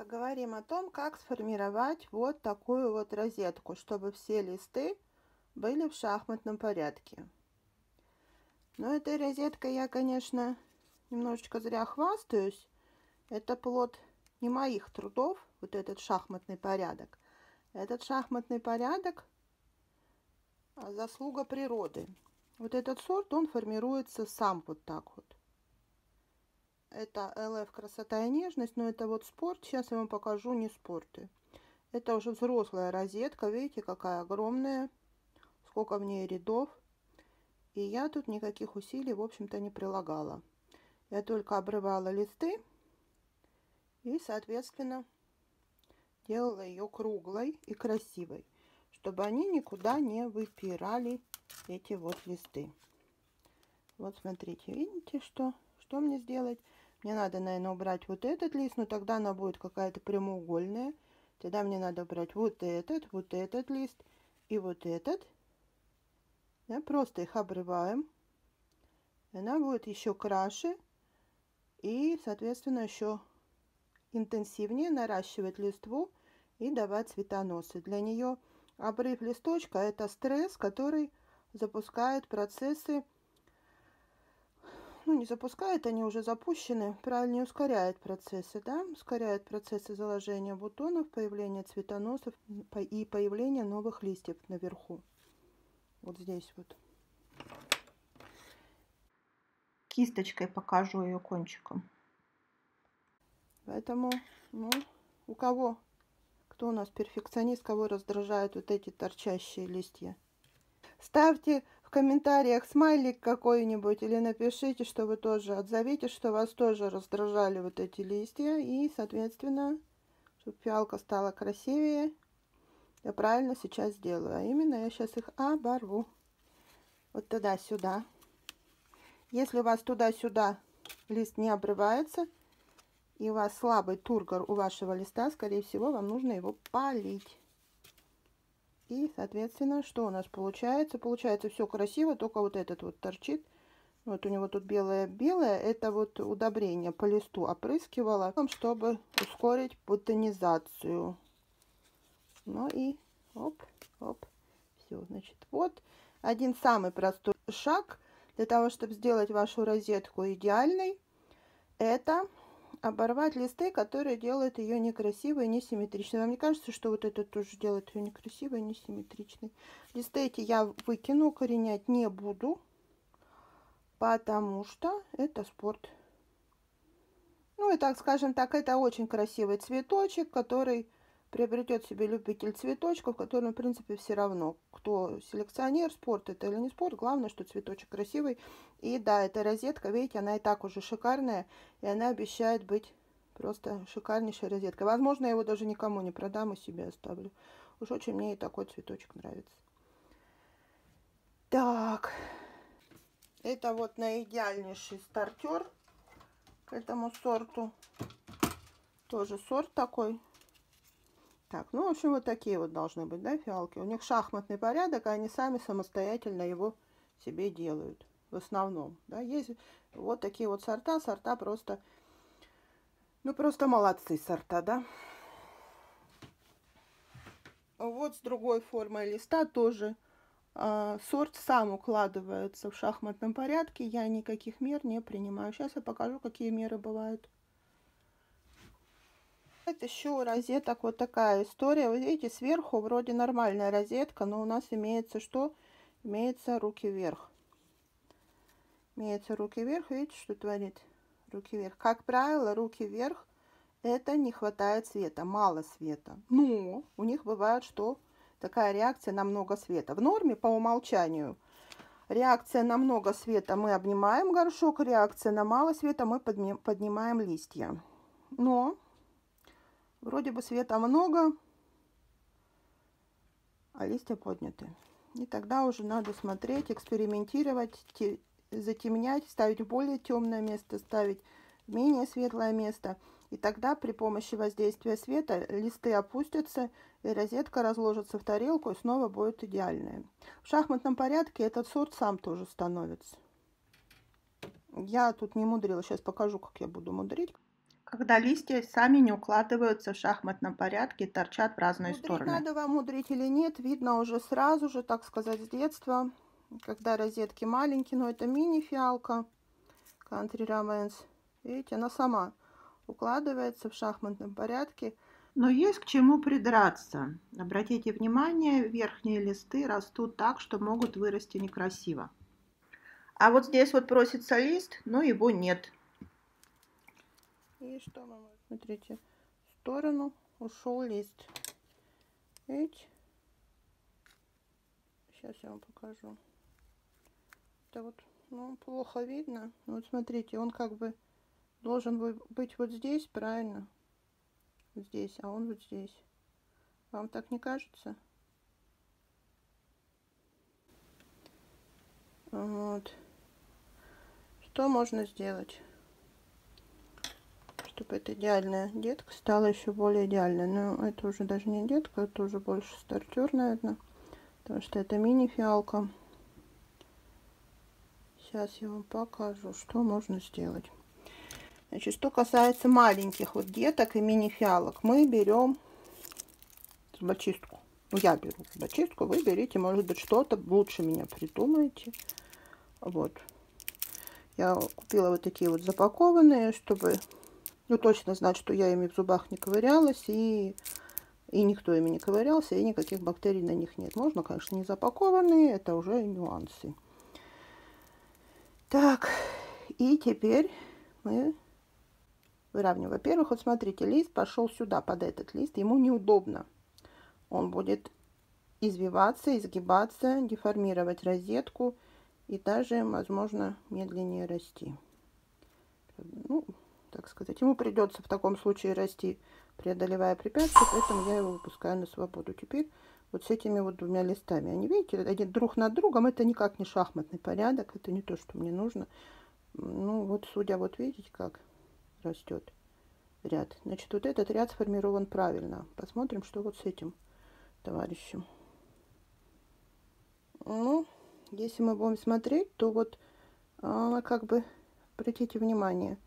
Поговорим о том, как сформировать вот такую вот розетку, чтобы все листы были в шахматном порядке. Но этой розеткой я, конечно, немножечко зря хвастаюсь. Это плод не моих трудов, вот этот шахматный порядок. Этот шахматный порядок заслуга природы. Вот этот сорт, он формируется сам вот так вот. Это ЛФ «Красота и нежность», но это вот спорт. Сейчас я вам покажу не спорты. Это уже взрослая розетка. Видите, какая огромная. Сколько в ней рядов. И я тут никаких усилий, в общем-то, не прилагала. Я только обрывала листы и, соответственно, делала ее круглой и красивой, чтобы они никуда не выпирали, эти вот листы. Вот смотрите, видите, что, что мне сделать? Мне надо, наверное, убрать вот этот лист, но тогда она будет какая-то прямоугольная. Тогда мне надо убрать вот этот, вот этот лист и вот этот. Да, просто их обрываем. Она будет еще краше и, соответственно, еще интенсивнее наращивать листву и давать цветоносы. Для нее обрыв листочка – это стресс, который запускает процессы ну, не запускает, они уже запущены, правильно ускоряет процессы, да, ускоряет процессы заложения бутонов, появления цветоносов и появления новых листьев наверху. Вот здесь вот. Кисточкой покажу ее кончиком. Поэтому, ну, у кого, кто у нас перфекционист, кого раздражают вот эти торчащие листья. Ставьте в комментариях смайлик какой-нибудь или напишите, что вы тоже отзовите, что вас тоже раздражали вот эти листья. И, соответственно, чтобы фиалка стала красивее, я правильно сейчас сделаю. А именно я сейчас их оборву. Вот туда-сюда. Если у вас туда-сюда лист не обрывается, и у вас слабый тургор у вашего листа, скорее всего, вам нужно его полить. И, соответственно, что у нас получается? Получается все красиво, только вот этот вот торчит. Вот у него тут белое-белое. Это вот удобрение по листу опрыскивала, чтобы ускорить бутонизацию. Ну и оп, оп. Все, значит, вот один самый простой шаг для того, чтобы сделать вашу розетку идеальной. Это оборвать листы, которые делают ее некрасивой и несимметричной. Не кажется, что вот это тоже делает ее некрасивой и несимметричной? Листы эти я выкину, укоренять не буду, потому что это спорт. Ну и так, скажем так, это очень красивый цветочек, который приобретет себе любитель цветочков, которому, в принципе, все равно, кто селекционер, спорт это или не спорт, главное, что цветочек красивый. И да, эта розетка, видите, она и так уже шикарная, и она обещает быть просто шикарнейшей розеткой. Возможно, я его даже никому не продам и себе оставлю. Уж очень мне и такой цветочек нравится. Так, это вот на идеальнейший стартер к этому сорту. Тоже сорт такой так, ну, в общем, вот такие вот должны быть, да, фиалки. У них шахматный порядок, а они сами самостоятельно его себе делают. В основном, да, есть вот такие вот сорта. Сорта просто, ну, просто молодцы сорта, да. Вот с другой формой листа тоже э, сорт сам укладывается в шахматном порядке. Я никаких мер не принимаю. Сейчас я покажу, какие меры бывают. Это еще у розеток вот такая история. Вы видите, сверху вроде нормальная розетка, но у нас имеется что? Имеется руки вверх. Имеется руки вверх. Видите, что творит? Руки вверх. Как правило, руки вверх это не хватает света, мало света. Но у них бывает, что такая реакция на много света. В норме по умолчанию реакция на много света мы обнимаем горшок, реакция на мало света мы поднимаем листья. Но Вроде бы света много, а листья подняты. И тогда уже надо смотреть, экспериментировать, затемнять, ставить более темное место, ставить менее светлое место. И тогда при помощи воздействия света листы опустятся, и розетка разложится в тарелку, и снова будет идеальная. В шахматном порядке этот сорт сам тоже становится. Я тут не мудрила, сейчас покажу, как я буду мудрить. Когда листья сами не укладываются в шахматном порядке, торчат в разные мудрить стороны. надо вам мудрить или нет, видно уже сразу же, так сказать, с детства, когда розетки маленькие, но это мини-фиалка Country Romance. Видите, она сама укладывается в шахматном порядке. Но есть к чему придраться. Обратите внимание, верхние листы растут так, что могут вырасти некрасиво. А вот здесь вот просится лист, но его нет. И что мы можем? Смотрите, в сторону ушел лист. Видите? Сейчас я вам покажу. Это вот, ну, плохо видно. Вот смотрите, он как бы должен быть вот здесь, правильно? Здесь, а он вот здесь. Вам так не кажется? Вот. Что можно сделать? Чтобы эта идеальная детка стала еще более идеальной. Но это уже даже не детка, это уже больше стартер, наверное. Потому что это мини-фиалка. Сейчас я вам покажу, что можно сделать. Значит, что касается маленьких вот деток и мини-фиалок, мы берем зубочистку. Ну, я беру зубочистку, вы берите, может быть, что-то лучше меня придумаете. Вот. Я купила вот такие вот запакованные, чтобы, ну, точно знать, что я ими в зубах не ковырялась, и, и никто ими не ковырялся, и никаких бактерий на них нет. Можно, конечно, не запакованные, это уже нюансы. Так, и теперь мы выравниваю. Во-первых, вот смотрите, лист пошел сюда, под этот лист, ему неудобно. Он будет извиваться, изгибаться, деформировать розетку и даже, возможно, медленнее расти. Ну, так сказать, ему придется в таком случае расти, преодолевая препятствия, поэтому я его выпускаю на свободу. Теперь вот с этими вот двумя листами. Они, видите, они друг над другом, это никак не шахматный порядок, это не то, что мне нужно. Ну, вот судя, вот видите, как растет ряд. Значит, вот этот ряд сформирован правильно. Посмотрим, что вот с этим товарищем. Ну, если мы будем смотреть, то вот она как бы, обратите внимание,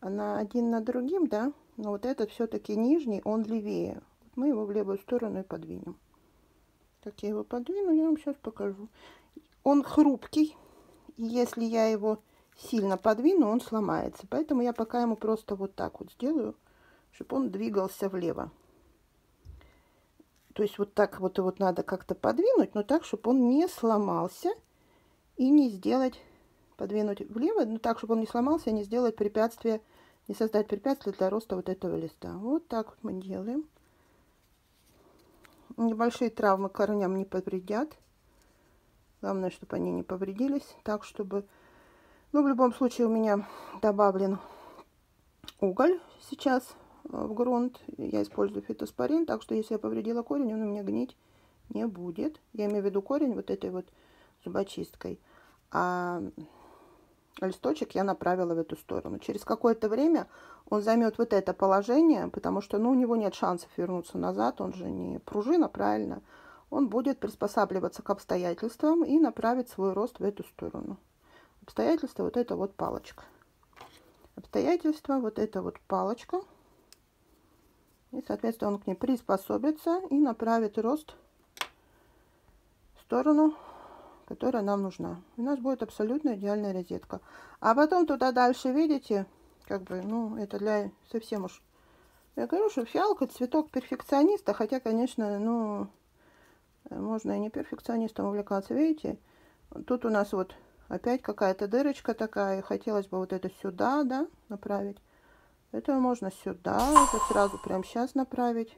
она один над другим, да, но вот этот все-таки нижний, он левее. Вот мы его в левую сторону и подвинем. Как я его подвину, я вам сейчас покажу. Он хрупкий, и если я его сильно подвину, он сломается. Поэтому я пока ему просто вот так вот сделаю, чтобы он двигался влево. То есть вот так вот его надо как-то подвинуть, но так, чтобы он не сломался и не сделать, подвинуть влево, но так, чтобы он не сломался и не сделать препятствие, не создать препятствие для роста вот этого листа. Вот так вот мы делаем. Небольшие травмы корням не повредят. Главное, чтобы они не повредились, так, чтобы ну, в любом случае у меня добавлен уголь сейчас э, в грунт. Я использую фитоспорин, так что если я повредила корень, он у меня гнить не будет. Я имею в виду корень вот этой вот зубочисткой. А листочек я направила в эту сторону. Через какое-то время он займет вот это положение, потому что ну, у него нет шансов вернуться назад, он же не пружина, правильно. Он будет приспосабливаться к обстоятельствам и направить свой рост в эту сторону обстоятельства вот эта вот палочка. Обстоятельства вот эта вот палочка. И, соответственно, он к ней приспособится и направит рост в сторону, которая нам нужна. У нас будет абсолютно идеальная розетка. А потом туда дальше, видите, как бы, ну, это для совсем уж... Я говорю, что фиалка цветок перфекциониста, хотя, конечно, ну, можно и не перфекционистом увлекаться, видите. Тут у нас вот Опять какая-то дырочка такая. Хотелось бы вот это сюда, да, направить. Это можно сюда. Это сразу прямо сейчас направить.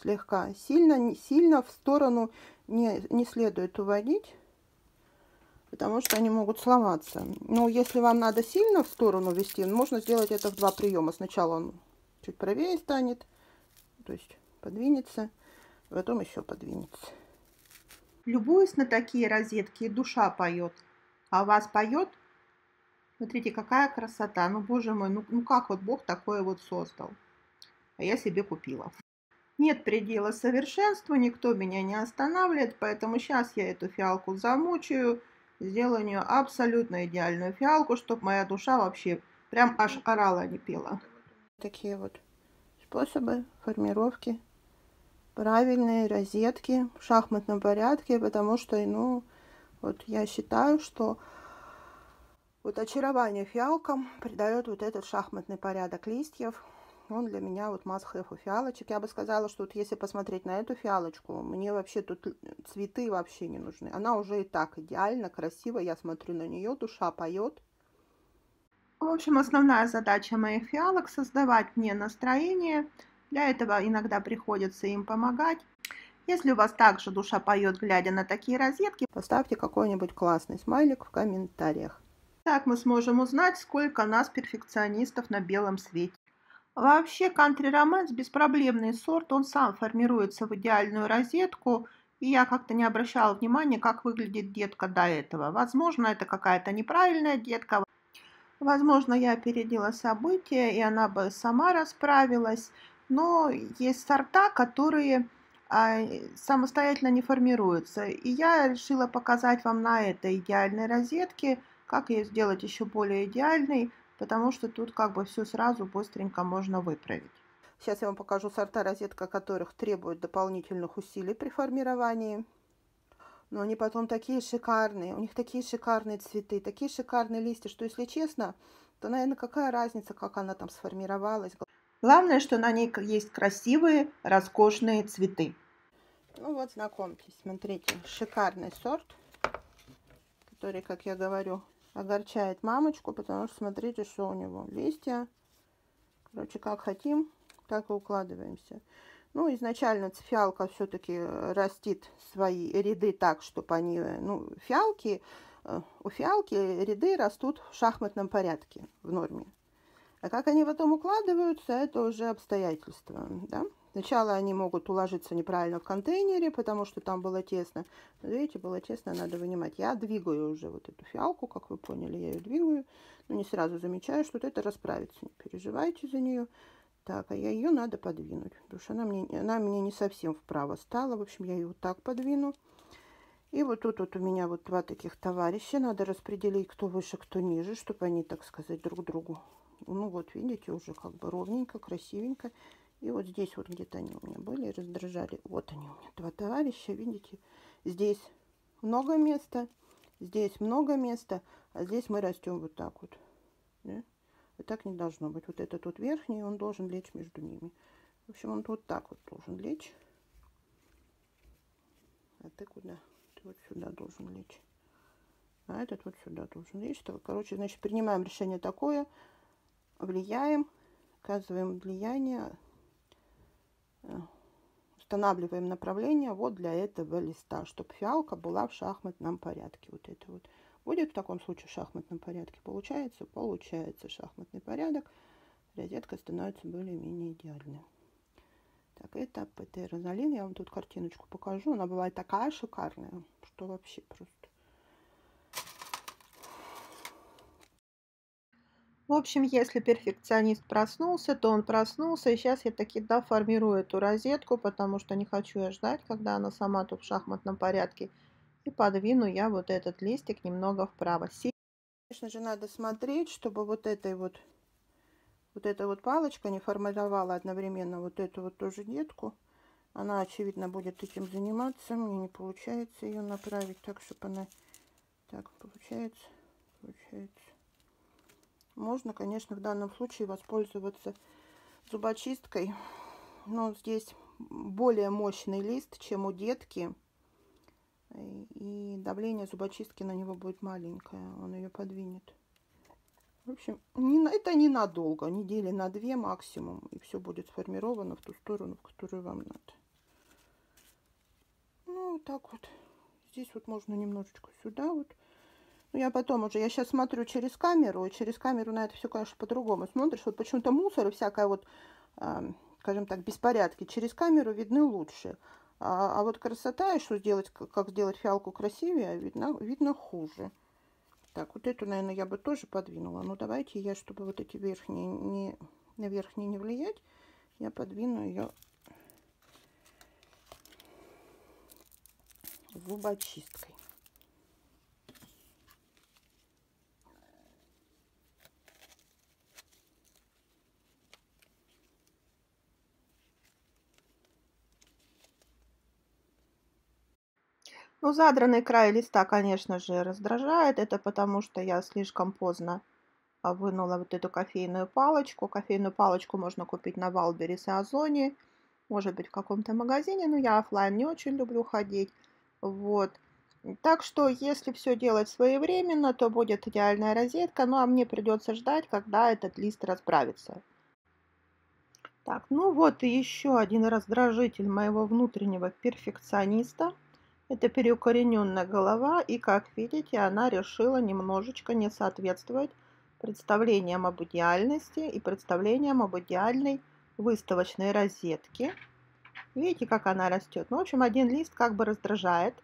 Слегка. Сильно, сильно в сторону не, не следует уводить. Потому что они могут сломаться. Но если вам надо сильно в сторону вести, можно сделать это в два приема. Сначала он чуть правее станет. То есть подвинется. Потом еще подвинется. Любуюсь на такие розетки, душа поет. А вас поет? Смотрите, какая красота. Ну, боже мой, ну, ну как вот Бог такое вот создал? А я себе купила. Нет предела совершенству, никто меня не останавливает, поэтому сейчас я эту фиалку замучаю, сделаю нее абсолютно идеальную фиалку, чтобы моя душа вообще прям аж орала, не пела. Такие вот способы формировки правильные розетки в шахматном порядке, потому что, ну, вот я считаю, что вот очарование фиалкам придает вот этот шахматный порядок листьев. Он для меня вот must у фиалочек. Я бы сказала, что вот если посмотреть на эту фиалочку, мне вообще тут цветы вообще не нужны. Она уже и так идеально, красиво. Я смотрю на нее, душа поет. В общем, основная задача моих фиалок создавать мне настроение. Для этого иногда приходится им помогать. Если у вас также душа поет, глядя на такие розетки, поставьте какой-нибудь классный смайлик в комментариях. Так мы сможем узнать, сколько нас перфекционистов на белом свете. Вообще, кантри романс беспроблемный сорт, он сам формируется в идеальную розетку, и я как-то не обращала внимания, как выглядит детка до этого. Возможно, это какая-то неправильная детка, возможно, я опередила события, и она бы сама расправилась, но есть сорта, которые а, самостоятельно не формируются. И я решила показать вам на этой идеальной розетке, как ее сделать еще более идеальной, потому что тут как бы все сразу быстренько можно выправить. Сейчас я вам покажу сорта розетка, которых требуют дополнительных усилий при формировании. Но они потом такие шикарные, у них такие шикарные цветы, такие шикарные листья, что если честно, то, наверное, какая разница, как она там сформировалась. Главное, что на ней есть красивые, роскошные цветы. Ну вот, знакомьтесь, смотрите, шикарный сорт, который, как я говорю, огорчает мамочку, потому что смотрите, что у него. Листья, короче, как хотим, так и укладываемся. Ну, изначально фиалка все-таки растит свои ряды так, чтобы они, ну, фиалки, э, у фиалки ряды растут в шахматном порядке, в норме. А как они потом укладываются, это уже обстоятельства, да. Сначала они могут уложиться неправильно в контейнере, потому что там было тесно. Но, видите, было тесно, надо вынимать. Я двигаю уже вот эту фиалку, как вы поняли, я ее двигаю. Но не сразу замечаю, что вот это расправится. Не переживайте за нее. Так, а я ее надо подвинуть, потому что она мне, она мне не совсем вправо стала. В общем, я ее вот так подвину. И вот тут вот у меня вот два таких товарища. Надо распределить, кто выше, кто ниже, чтобы они, так сказать, друг другу. Ну вот, видите, уже как бы ровненько, красивенько. И вот здесь вот где-то они у меня были, раздражали. Вот они у меня, два товарища, видите. Здесь много места, здесь много места, а здесь мы растем вот так вот. Да? И так не должно быть. Вот этот вот верхний, он должен лечь между ними. В общем, он вот так вот должен лечь. А ты куда? Ты вот сюда должен лечь. А этот вот сюда должен лечь. Короче, значит, принимаем решение такое. Влияем, оказываем влияние устанавливаем направление вот для этого листа, чтобы фиалка была в шахматном порядке. Вот это вот будет в таком случае в шахматном порядке. Получается? Получается шахматный порядок. Розетка становится более-менее идеальной. Так, это ПТ Розалин. Я вам тут картиночку покажу. Она бывает такая шикарная, что вообще просто общем, если перфекционист проснулся, то он проснулся. И сейчас я таки доформирую эту розетку, потому что не хочу я ждать, когда она сама тут в шахматном порядке. И подвину я вот этот листик немного вправо. Конечно же, надо смотреть, чтобы вот этой вот, вот эта вот палочка не формировала одновременно вот эту вот тоже детку. Она, очевидно, будет этим заниматься. Мне не получается ее направить так, чтобы она... Так, получается, получается. Можно, конечно, в данном случае воспользоваться зубочисткой. Но здесь более мощный лист, чем у детки. И давление зубочистки на него будет маленькое. Он ее подвинет. В общем, не, это ненадолго. Недели на две максимум. И все будет сформировано в ту сторону, в которую вам надо. Ну, так вот. Здесь вот можно немножечко сюда вот ну, я потом уже, я сейчас смотрю через камеру, и через камеру на это все, конечно, по-другому смотришь. Вот почему-то мусор и всякая вот, э, скажем так, беспорядки через камеру видны лучше. А, а вот красота и что сделать, как сделать фиалку красивее, видно, видно хуже. Так, вот эту, наверное, я бы тоже подвинула. Но давайте я, чтобы вот эти верхние не, на верхние не влиять, я подвину ее зубочисткой. Ну, задранный край листа, конечно же, раздражает. Это потому, что я слишком поздно а, вынула вот эту кофейную палочку. Кофейную палочку можно купить на Валберис и Озоне. Может быть, в каком-то магазине, но я офлайн не очень люблю ходить. Вот. Так что, если все делать своевременно, то будет идеальная розетка. Ну, а мне придется ждать, когда этот лист расправится. Так, ну вот и еще один раздражитель моего внутреннего перфекциониста. Это переукорененная голова, и, как видите, она решила немножечко не соответствовать представлениям об идеальности и представлениям об идеальной выставочной розетке. Видите, как она растет? Ну, в общем, один лист как бы раздражает.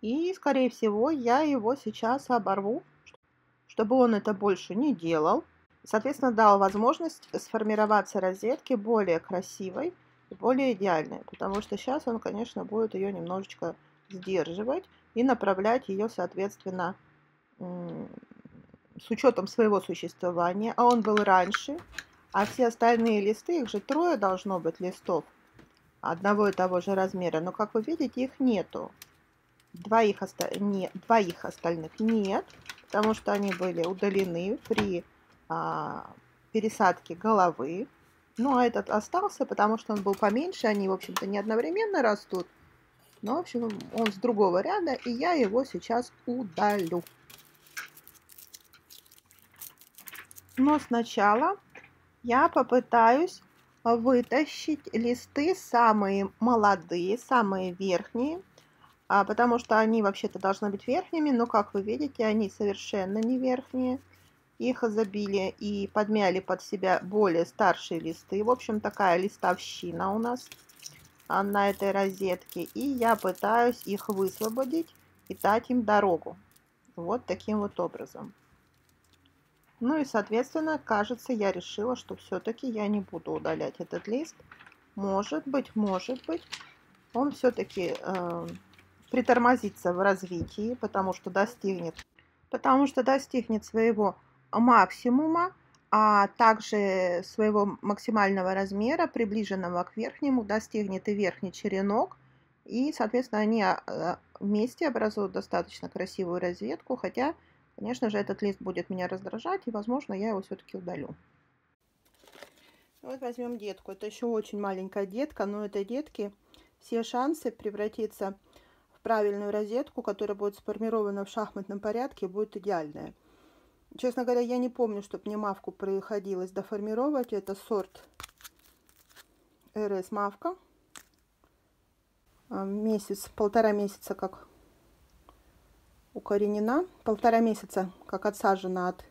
И, скорее всего, я его сейчас оборву, чтобы он это больше не делал. Соответственно, дал возможность сформироваться розетке более красивой более идеальной. Потому что сейчас он, конечно, будет ее немножечко сдерживать и направлять ее, соответственно, с учетом своего существования. А он был раньше, а все остальные листы, их же трое должно быть листов одного и того же размера. Но, как вы видите, их нету. Двоих, оста... не... Двоих остальных нет, потому что они были удалены при а, пересадке головы. Ну, а этот остался, потому что он был поменьше. Они, в общем-то, не одновременно растут. Но, в общем, он с другого ряда, и я его сейчас удалю. Но сначала я попытаюсь вытащить листы самые молодые, самые верхние, а, потому что они вообще-то должны быть верхними, но, как вы видите, они совершенно не верхние. Их забили и подмяли под себя более старшие листы. В общем, такая листовщина у нас а, на этой розетке. И я пытаюсь их высвободить и дать им дорогу. Вот таким вот образом. Ну и, соответственно, кажется, я решила, что все-таки я не буду удалять этот лист. Может быть, может быть, он все-таки э, притормозится в развитии, потому что достигнет, потому что достигнет своего максимума, а также своего максимального размера, приближенного к верхнему, достигнет и верхний черенок, и, соответственно, они а, вместе образуют достаточно красивую разведку, хотя, конечно же, этот лист будет меня раздражать, и, возможно, я его все-таки удалю. Вот возьмем детку. Это еще очень маленькая детка, но этой детки все шансы превратиться правильную розетку, которая будет сформирована в шахматном порядке, будет идеальная. Честно говоря, я не помню, чтобы мне мавку приходилось доформировать. Это сорт РС мавка. А, месяц, полтора месяца как укоренена. Полтора месяца как отсажена от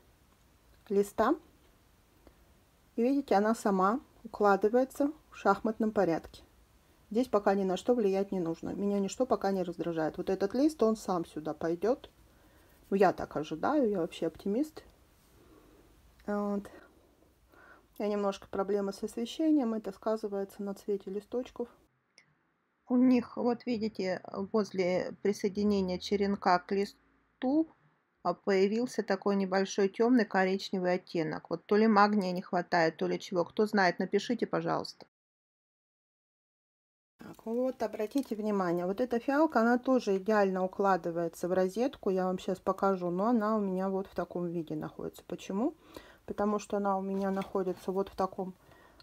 листа. И видите, она сама укладывается в шахматном порядке. Здесь пока ни на что влиять не нужно. Меня ничто пока не раздражает. Вот этот лист, он сам сюда пойдет. Ну, я так ожидаю, я вообще оптимист. Вот. Я немножко проблемы с освещением, это сказывается на цвете листочков. У них, вот видите, возле присоединения черенка к листу а, появился такой небольшой темный коричневый оттенок. Вот то ли магния не хватает, то ли чего. Кто знает, напишите, пожалуйста. Так, вот, обратите внимание, вот эта фиалка, она тоже идеально укладывается в розетку, я вам сейчас покажу, но она у меня вот в таком виде находится. Почему? Потому что она у меня находится вот в таком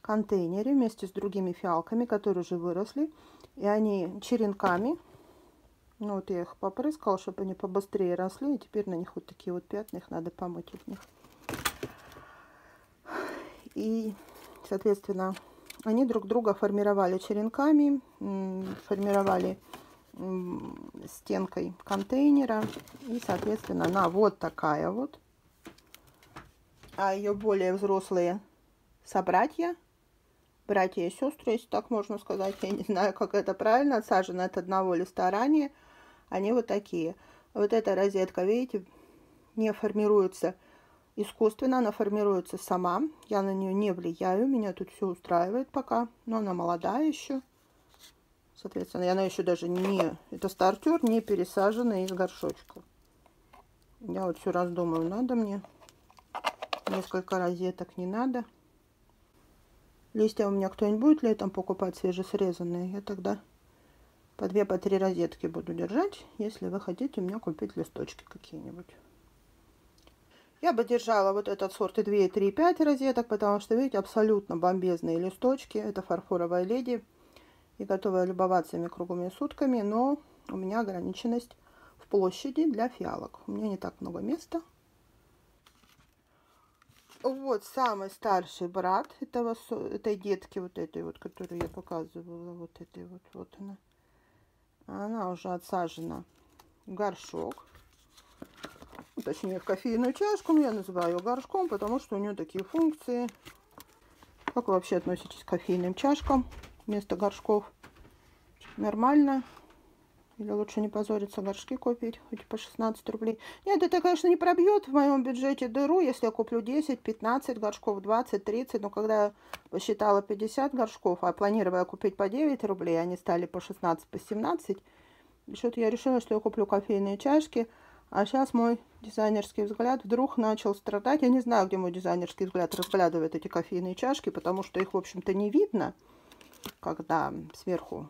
контейнере вместе с другими фиалками, которые уже выросли, и они черенками, ну вот я их попрыскала, чтобы они побыстрее росли, и теперь на них вот такие вот пятна, их надо помыть от них. И, соответственно, они друг друга формировали черенками, формировали стенкой контейнера. И, соответственно, она вот такая вот. А ее более взрослые собратья, братья и сестры, если так можно сказать, я не знаю, как это правильно, отсажены от одного листа ранее, они вот такие. Вот эта розетка, видите, не формируется Искусственно она формируется сама. Я на нее не влияю. Меня тут все устраивает пока. Но она молодая еще. Соответственно, она еще даже не... Это стартер, не пересаженный из горшочка. Я вот все раз думаю, надо мне. Несколько розеток не надо. Листья у меня кто-нибудь будет летом покупать свежесрезанные? Я тогда По две, по три розетки буду держать, если вы хотите у меня купить листочки какие-нибудь. Я бы держала вот этот сорт и 2, и 3, и 5 розеток, потому что, видите, абсолютно бомбезные листочки. Это фарфоровая леди. И готова любоваться ими круглыми сутками, но у меня ограниченность в площади для фиалок. У меня не так много места. Вот самый старший брат этого, этой детки, вот этой вот, которую я показывала, вот этой вот, вот она. Она уже отсажена в горшок. Точнее, в кофейную чашку. Я называю ее горшком, потому что у нее такие функции. Как вы вообще относитесь к кофейным чашкам вместо горшков? Нормально? Или лучше не позориться, горшки купить, хоть по 16 рублей. Нет, это, конечно, не пробьет в моем бюджете дыру, если я куплю 10, 15 горшков, 20, 30. Но когда я посчитала 50 горшков, а планировала купить по 9 рублей, они стали по 16, по 17, что-то я решила, что я куплю кофейные чашки. А сейчас мой дизайнерский взгляд вдруг начал страдать. Я не знаю, где мой дизайнерский взгляд разглядывает эти кофейные чашки, потому что их, в общем-то, не видно, когда сверху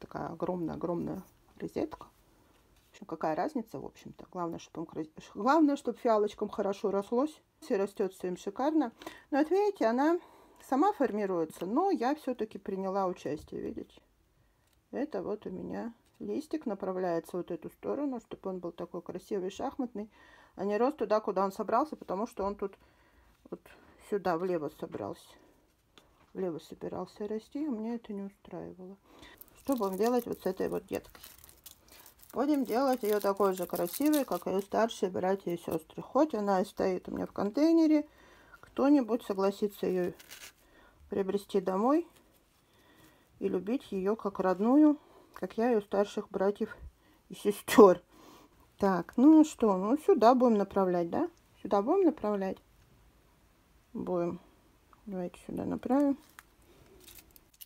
такая огромная-огромная розетка. Общем, какая разница, в общем-то. Главное, чтобы, он, главное, фиалочкам хорошо рослось. Все растет все им шикарно. Но вот видите, она сама формируется, но я все-таки приняла участие, видите. Это вот у меня листик направляется вот эту сторону, чтобы он был такой красивый, шахматный, а не рос туда, куда он собрался, потому что он тут вот сюда, влево собрался. Влево собирался расти, а мне это не устраивало. Что будем делать вот с этой вот деткой? Будем делать ее такой же красивой, как ее старшие братья и сестры. Хоть она и стоит у меня в контейнере, кто-нибудь согласится ее приобрести домой и любить ее как родную, как я ее старших братьев и сестер. Так, ну что, ну сюда будем направлять, да? Сюда будем направлять? Будем. Давайте сюда направим.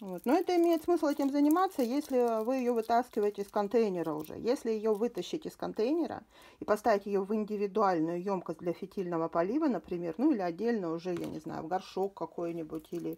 Вот. Но это имеет смысл этим заниматься, если вы ее вытаскиваете из контейнера уже. Если ее вытащить из контейнера и поставить ее в индивидуальную емкость для фитильного полива, например, ну или отдельно уже, я не знаю, в горшок какой-нибудь или ну,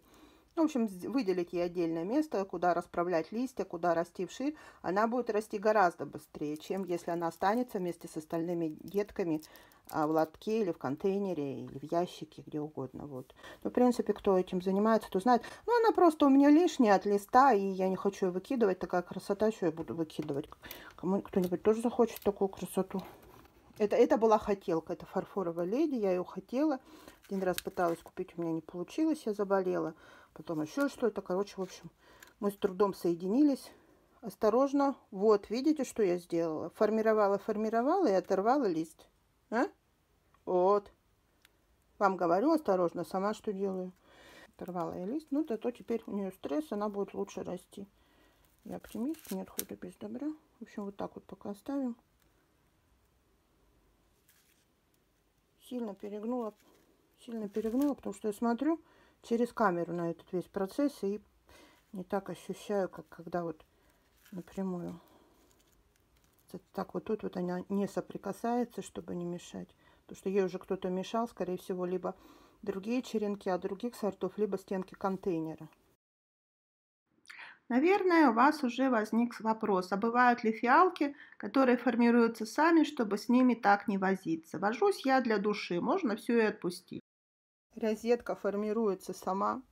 в общем, выделить ей отдельное место, куда расправлять листья, куда расти вширь, она будет расти гораздо быстрее, чем если она останется вместе с остальными детками а, в лотке или в контейнере, или в ящике, где угодно. Вот. Но, в принципе, кто этим занимается, то знает. Ну, она просто у меня лишняя от листа, и я не хочу ее выкидывать. Такая красота, что я буду выкидывать. Кому кто-нибудь тоже захочет такую красоту. Это, это была хотелка, это фарфоровая леди, я ее хотела. Один раз пыталась купить, у меня не получилось, я заболела потом еще что-то. Короче, в общем, мы с трудом соединились. Осторожно. Вот, видите, что я сделала? Формировала, формировала и оторвала лист. А? Вот. Вам говорю осторожно, сама что делаю. Оторвала я лист. Ну, зато теперь у нее стресс, она будет лучше расти. Я оптимист, нет худа без добра. В общем, вот так вот пока оставим. Сильно перегнула, сильно перегнула, потому что я смотрю, через камеру на этот весь процесс и не так ощущаю, как когда вот напрямую. Так вот тут вот она не соприкасается, чтобы не мешать. Потому что ей уже кто-то мешал, скорее всего, либо другие черенки от других сортов, либо стенки контейнера. Наверное, у вас уже возник вопрос, а бывают ли фиалки, которые формируются сами, чтобы с ними так не возиться? Вожусь я для души, можно все и отпустить розетка формируется сама.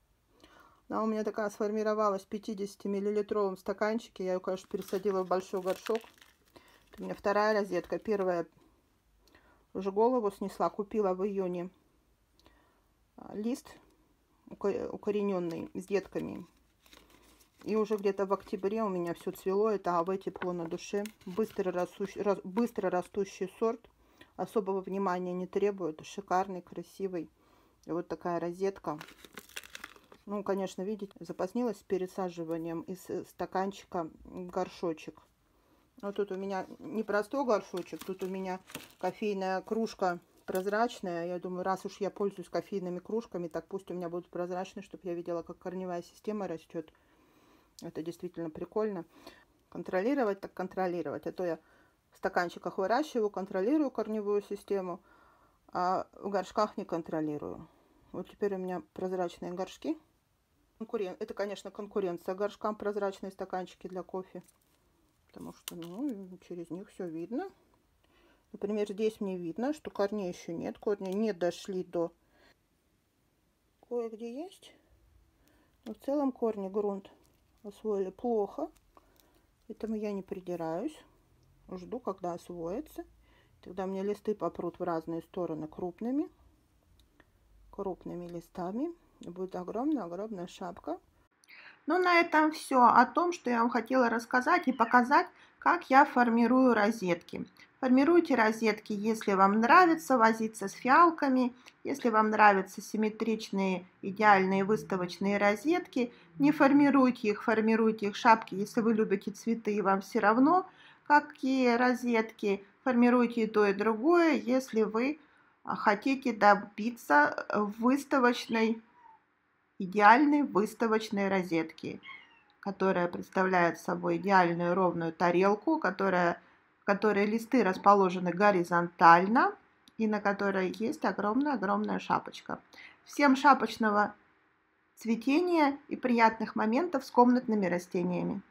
Она у меня такая сформировалась в 50 миллилитровом стаканчике. Я ее, конечно, пересадила в большой горшок. Это у меня вторая розетка. Первая уже голову снесла. Купила в июне а, лист укорененный с детками. И уже где-то в октябре у меня все цвело. Это АВ тепло на душе. Быстро растущий, быстро растущий сорт. Особого внимания не требует. Шикарный, красивый. И вот такая розетка. Ну, конечно, видите, запаснилась с пересаживанием из э, стаканчика горшочек. Вот тут у меня не простой горшочек, тут у меня кофейная кружка прозрачная. Я думаю, раз уж я пользуюсь кофейными кружками, так пусть у меня будут прозрачные, чтобы я видела, как корневая система растет. Это действительно прикольно. Контролировать так контролировать. А то я в стаканчиках выращиваю, контролирую корневую систему, а в горшках не контролирую. Вот теперь у меня прозрачные горшки. Конкурен... Это, конечно, конкуренция горшкам прозрачные стаканчики для кофе. потому что ну, через них все видно. Например, здесь мне видно, что корней еще нет, корни не дошли до... Кое-где есть, но в целом корни грунт освоили плохо, поэтому я не придираюсь, жду, когда освоится. Тогда мне листы попрут в разные стороны крупными, крупными листами. И будет огромная-огромная шапка. Ну, на этом все о том, что я вам хотела рассказать и показать, как я формирую розетки. Формируйте розетки, если вам нравится возиться с фиалками, если вам нравятся симметричные, идеальные выставочные розетки. Не формируйте их, формируйте их шапки, если вы любите цветы и вам все равно, какие розетки. Формируйте и то, и другое, если вы хотите добиться выставочной, идеальной выставочной розетки, которая представляет собой идеальную ровную тарелку, которая в которой листы расположены горизонтально и на которой есть огромная-огромная шапочка. Всем шапочного цветения и приятных моментов с комнатными растениями.